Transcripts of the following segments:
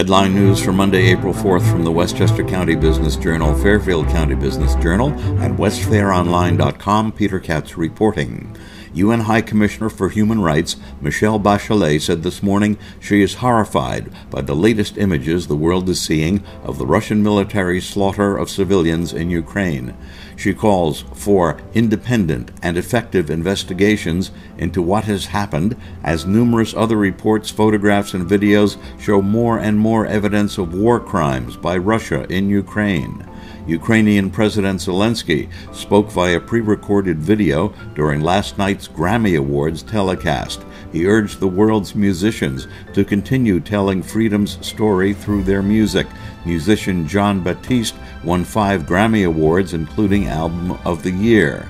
Headline news for Monday, April 4th from the Westchester County Business Journal, Fairfield County Business Journal, and WestFairOnline.com. Peter Katz reporting. UN High Commissioner for Human Rights Michelle Bachelet said this morning she is horrified by the latest images the world is seeing of the Russian military slaughter of civilians in Ukraine. She calls for independent and effective investigations into what has happened, as numerous other reports, photographs, and videos show more and more evidence of war crimes by Russia in Ukraine. Ukrainian President Zelensky spoke via pre recorded video during last night's Grammy Awards telecast. He urged the world's musicians to continue telling freedom's story through their music. Musician Jon Batiste won five Grammy Awards, including Album of the Year.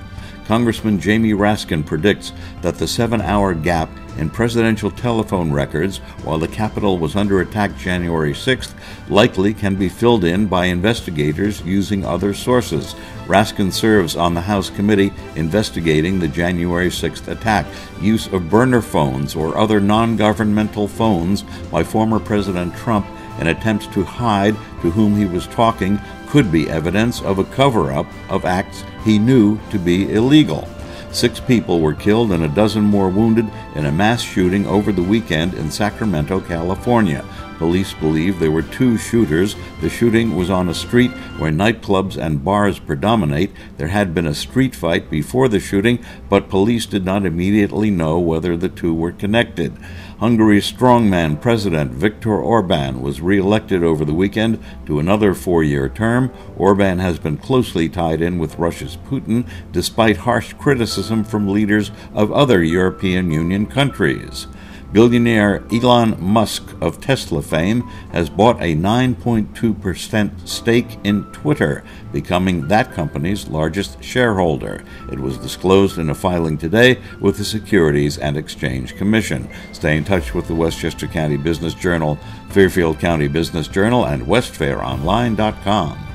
Congressman Jamie Raskin predicts that the seven hour gap in presidential telephone records while the Capitol was under attack January 6th likely can be filled in by investigators using other sources. Raskin serves on the House committee investigating the January 6th attack. Use of burner phones or other non governmental phones by former President Trump in attempts to hide to whom he was talking could be evidence of a cover up of acts he knew to be illegal. Six people were killed and a dozen more wounded in a mass shooting over the weekend in Sacramento, California. Police believe there were two shooters. The shooting was on a street where nightclubs and bars predominate. There had been a street fight before the shooting, but police did not immediately know whether the two were connected. Hungary's strongman president Viktor Orban was re-elected over the weekend to another four-year term. Orban has been closely tied in with Russia's Putin, despite harsh criticism from leaders of other European Union countries. Billionaire Elon Musk of Tesla fame has bought a 9.2% stake in Twitter, becoming that company's largest shareholder. It was disclosed in a filing today with the Securities and Exchange Commission. Stay in touch with the Westchester County Business Journal, Fairfield County Business Journal, and WestFairOnline.com.